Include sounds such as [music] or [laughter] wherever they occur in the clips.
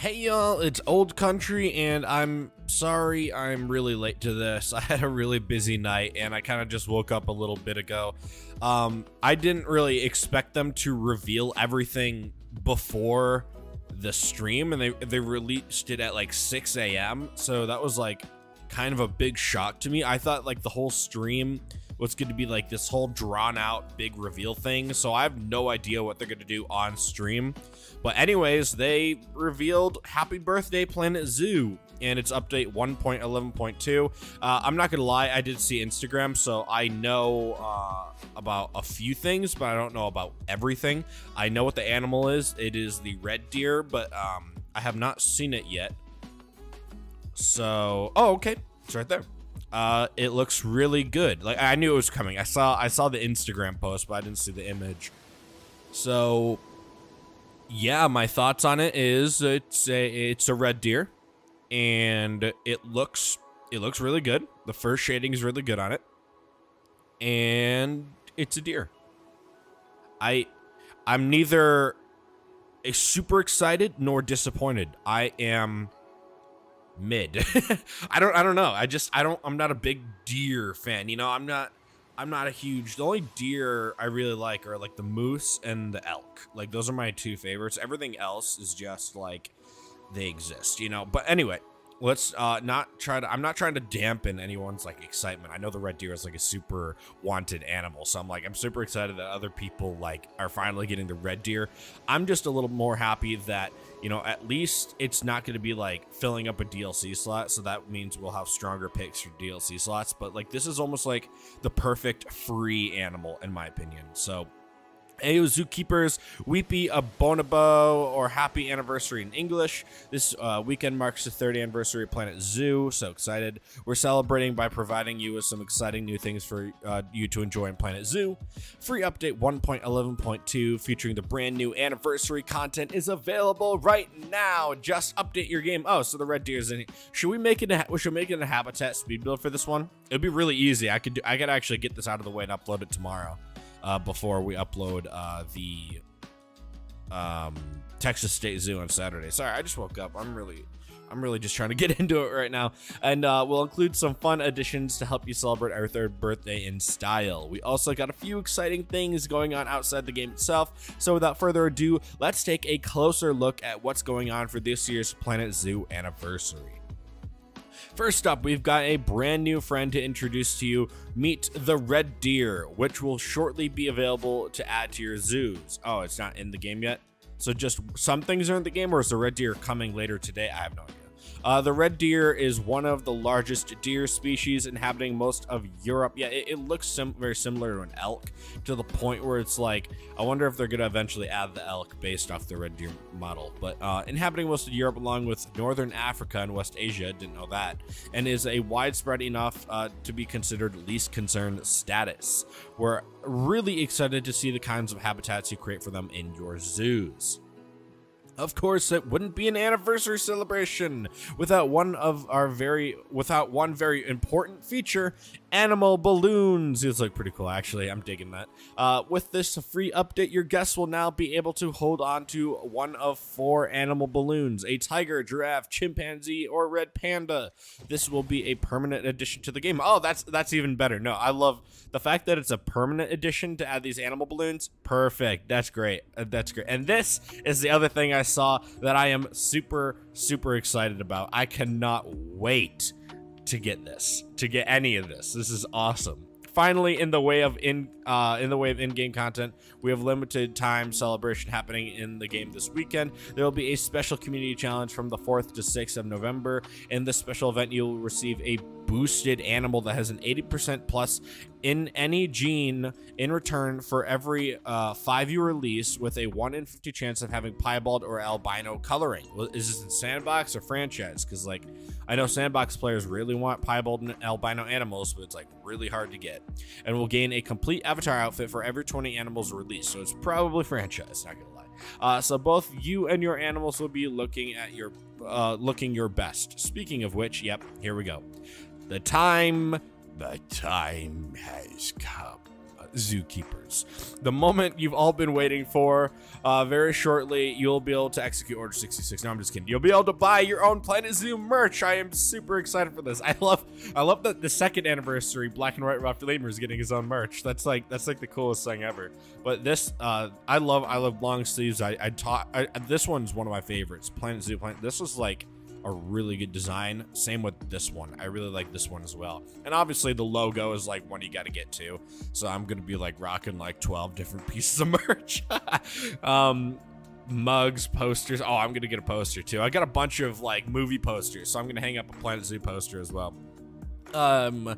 Hey y'all, it's Old Country, and I'm sorry I'm really late to this. [laughs] I had a really busy night, and I kind of just woke up a little bit ago. Um, I didn't really expect them to reveal everything before the stream, and they they released it at like 6 a.m. So that was like kind of a big shock to me. I thought like the whole stream was going to be like this whole drawn out big reveal thing. So I have no idea what they're going to do on stream. But anyways, they revealed Happy Birthday Planet Zoo and it's update 1.11.2. Uh, I'm not gonna lie, I did see Instagram, so I know uh, about a few things, but I don't know about everything. I know what the animal is. It is the red deer, but um, I have not seen it yet. So, oh, okay, it's right there. Uh, it looks really good. Like I knew it was coming. I saw I saw the Instagram post, but I didn't see the image. So yeah, my thoughts on it is it's a it's a red deer, and it looks it looks really good. The first shading is really good on it, and it's a deer. I I'm neither a super excited nor disappointed. I am mid. [laughs] I don't I don't know. I just I don't I'm not a big deer fan. You know, I'm not I'm not a huge. The only deer I really like are like the moose and the elk. Like those are my two favorites. Everything else is just like they exist, you know. But anyway, let's uh not try to i'm not trying to dampen anyone's like excitement. I know the red deer is like a super wanted animal so i'm like i'm super excited that other people like are finally getting the red deer. I'm just a little more happy that you know at least it's not going to be like filling up a dlc slot so that means we'll have stronger picks for dlc slots but like this is almost like the perfect free animal in my opinion so Ayo Zookeepers, Weepy Abonobo, or Happy Anniversary in English. This uh, weekend marks the 30th anniversary of Planet Zoo. So excited. We're celebrating by providing you with some exciting new things for uh, you to enjoy in Planet Zoo. Free update 1.11.2 featuring the brand new anniversary content is available right now. Just update your game. Oh, so the red deer is in here. Should we make it a, we should make it a habitat speed build for this one? It'd be really easy. I could do, I could actually get this out of the way and upload it tomorrow uh, before we upload uh, the um, Texas State Zoo on Saturday. Sorry, I just woke up. I'm really, I'm really just trying to [laughs] get into it right now. And uh, we'll include some fun additions to help you celebrate our third birthday in style. We also got a few exciting things going on outside the game itself. So without further ado, let's take a closer look at what's going on for this year's Planet Zoo anniversary. First up, we've got a brand new friend to introduce to you. Meet the Red Deer, which will shortly be available to add to your zoos. Oh, it's not in the game yet? So just some things are in the game, or is the Red Deer coming later today? I have no idea. Uh, the red deer is one of the largest deer species inhabiting most of Europe. Yeah, it, it looks sim very similar to an elk to the point where it's like, I wonder if they're going to eventually add the elk based off the red deer model. But uh, inhabiting most of Europe along with northern Africa and West Asia, didn't know that, and is a widespread enough uh, to be considered least concern status. We're really excited to see the kinds of habitats you create for them in your zoos. Of course, it wouldn't be an anniversary celebration without one of our very without one very important feature, animal balloons. These look pretty cool, actually. I'm digging that. Uh, with this free update, your guests will now be able to hold on to one of four animal balloons: a tiger, giraffe, chimpanzee, or red panda. This will be a permanent addition to the game. Oh, that's that's even better. No, I love the fact that it's a permanent addition to add these animal balloons. Perfect. That's great. Uh, that's great. And this is the other thing I saw that I am super, super excited about. I cannot wait to get this, to get any of this. This is awesome. Finally, in the way of in uh, in the way of in-game content, we have limited time celebration happening in the game this weekend. There will be a special community challenge from the 4th to 6th of November. In this special event, you'll receive a boosted animal that has an 80% plus in any gene in return for every uh, five you release with a 1 in 50 chance of having piebald or albino coloring. Is this in sandbox or franchise? Because, like, I know sandbox players really want piebald and albino animals, but it's, like, really hard to get. And we'll gain a complete avatar outfit for every 20 animals released, so it's probably franchise, not gonna lie. Uh, so both you and your animals will be looking at your uh, looking your best. Speaking of which, yep, here we go. The time, the time has come. Zookeepers. The moment you've all been waiting for. Uh, very shortly, you'll be able to execute Order 66. No, I'm just kidding. You'll be able to buy your own Planet Zoo merch. I am super excited for this. I love, I love that the second anniversary Black and White Ruffed Lemur is getting his own merch. That's like, that's like the coolest thing ever. But this, uh, I love, I love long sleeves. I, I taught, I, this one's one of my favorites. Planet Zoo. Planet. This was like a really good design. Same with this one. I really like this one as well. And obviously the logo is like one you got to get to. So I'm going to be like rocking like 12 different [laughs] pieces of merch. [laughs] um, mugs, posters. Oh, I'm going to get a poster too. I got a bunch of like movie posters. So I'm going to hang up a Planet Zoo poster as well. Um,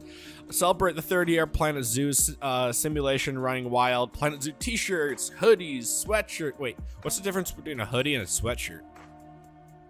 celebrate the third year Planet Zoo uh, simulation running wild. Planet Zoo t-shirts, hoodies, sweatshirt. Wait, what's the difference between a hoodie and a sweatshirt?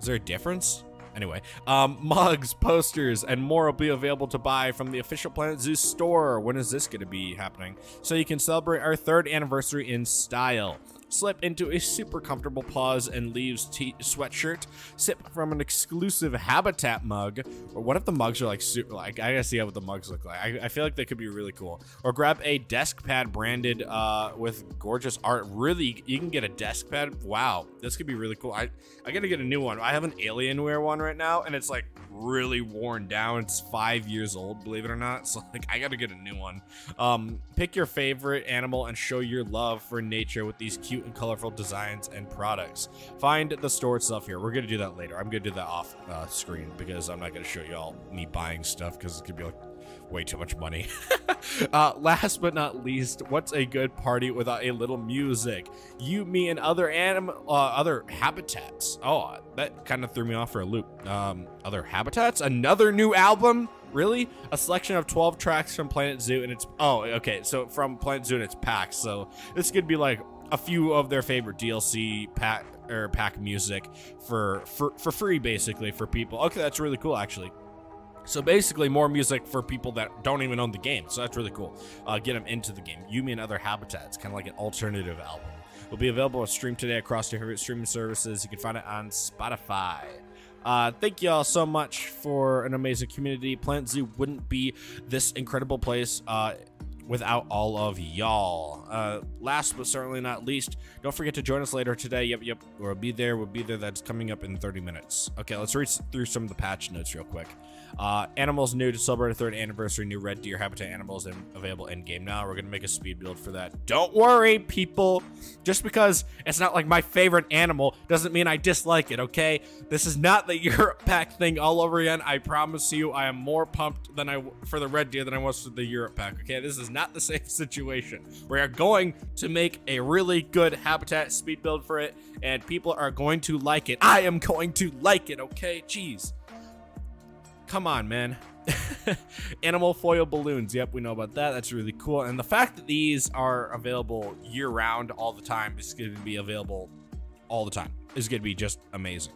Is there a difference? Anyway, um, mugs, posters, and more will be available to buy from the official Planet Zoo store. When is this going to be happening? So you can celebrate our third anniversary in style slip into a super comfortable paws and leaves sweatshirt, sip from an exclusive habitat mug. Or what if the mugs are like super, like, I gotta see what the mugs look like. I, I feel like they could be really cool. Or grab a desk pad branded uh, with gorgeous art. Really, you can get a desk pad. Wow, this could be really cool. I, I gotta get a new one. I have an Alienware one right now, and it's like really worn down. It's five years old, believe it or not. [laughs] So like, I gotta get a new one. Um, pick your favorite animal and show your love for nature with these cute and colorful designs and products. Find the store itself here. We're gonna do that later. I'm gonna do that off uh, screen because I'm not gonna show you all me buying stuff because it could be like way too much money. [laughs] uh, last but not least, what's a good party without a little music? You, me, and other animal, uh, other habitats. Oh, that kind of threw me off for a loop. Um, other habitats? Another new album? Really? A selection of 12 tracks from Planet Zoo and it's, oh, okay. So from Planet Zoo and its packs. So this could be like a few of their favorite DLC pack or pack music for, for, for free basically for people. Okay, that's really cool actually. So basically, more music for people that don't even own the game. So that's really cool. Uh, get them into the game. Yumi and other habitats, kind of like an alternative album. Will be available on stream today across your favorite streaming services. You can find it on Spotify. Uh, thank you all so much for an amazing community. Planet Zoo wouldn't be this incredible place uh, without all of y'all. Uh, last but certainly not least, don't forget to join us later today. Yep, yep, we'll be there. We'll be there. That's coming up in 30 minutes. Okay, let's read through some of the patch notes real quick. Uh, animals new to celebrate a third anniversary. New red deer habitat animals in, available in game now. We're gonna make a speed build for that. Don't worry, people. Just because it's not like my favorite animal doesn't mean I dislike it. Okay, this is not the [laughs] Europe pack thing all over again. I promise you, I am more pumped than I for the red deer than I was for the Europe pack. Okay, this is not the same [laughs] situation. We are going to make a really good habitat speed build for it, and people are going to like it. I am going to like it, okay? Jeez. Come on, man. [laughs] Animal foil balloons. Yep, we know about that. That's really cool. And the fact that these are available year round all the time is going to be available all the time is going to be just amazing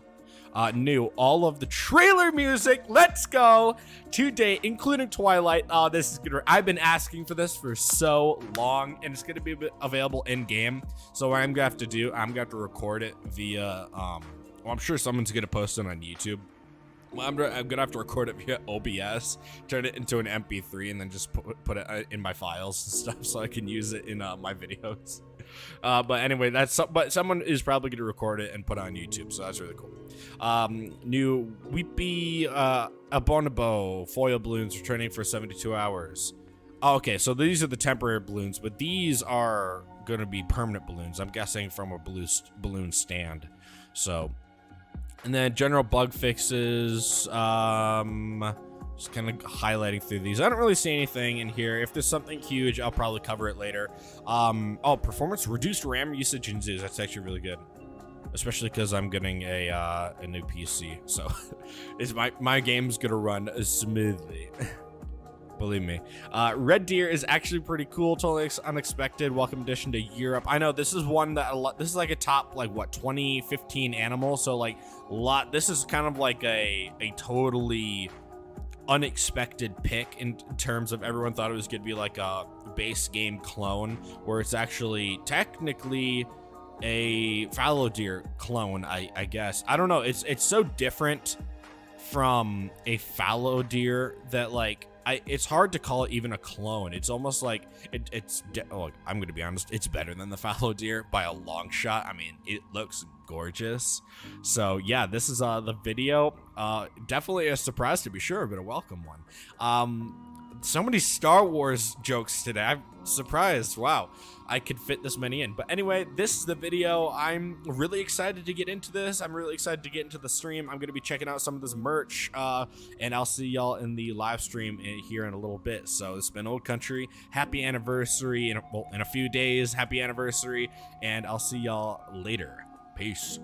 uh, new all of the trailer music. Let's go today, including Twilight. Uh, this is gonna. I've been asking for this for so long, and it's gonna be available in game. So what I'm gonna have to do, I'm gonna have to record it via. Um, well, I'm sure someone's gonna post it on YouTube. I'm, I'm, gonna have to record it via OBS, turn it into an MP3, and then just put, put it uh, in my files and [laughs] stuff so I can use it in uh, my videos. Uh, but anyway, that's but someone is probably gonna record it and put it on YouTube, so that's really cool. Um, new Weepy uh, Abominable foil balloons returning for 72 hours. Oh, okay, so these are the temporary balloons, but these are going to be permanent balloons. I'm guessing from a balloon stand. So, and then general bug fixes. Um, just kind of highlighting through these. I don't really see anything in here. If there's something huge, I'll probably cover it later. Um, oh, performance reduced RAM usage in zoos. That's actually really good especially because I'm getting a uh, a new PC. So [laughs] is my my game's gonna run smoothly. [laughs] Believe me. Uh, Red Deer is actually pretty cool. Totally unexpected. Welcome addition to Europe. I know this is one that a lot. This is like a top like what 2015 animal. So like a lot. This is kind of like a a totally unexpected pick in terms of everyone thought it was going to be like a base game clone where it's actually technically a fallow deer clone, I, I guess. I don't know. It's it's so different from a fallow deer that like I it's hard to call it even a clone. It's almost like it, it's. Oh, I'm gonna be honest. It's better than the [laughs] fallow deer by a long shot. I mean, it looks gorgeous. So yeah, this is uh the video. Uh, definitely a surprise to be sure, but a welcome one. Um, so many Star Wars jokes today. I'm surprised. Wow. I could fit this many in. But anyway, this is the video. I'm really excited to get into this. I'm really excited to get into the stream. I'm going to be checking out some of this merch. Uh, and I'll see y'all in the live stream here in a little bit. So it's been Old Country. Happy anniversary in a, well, in a few days. Happy anniversary. And I'll see y'all later. Peace.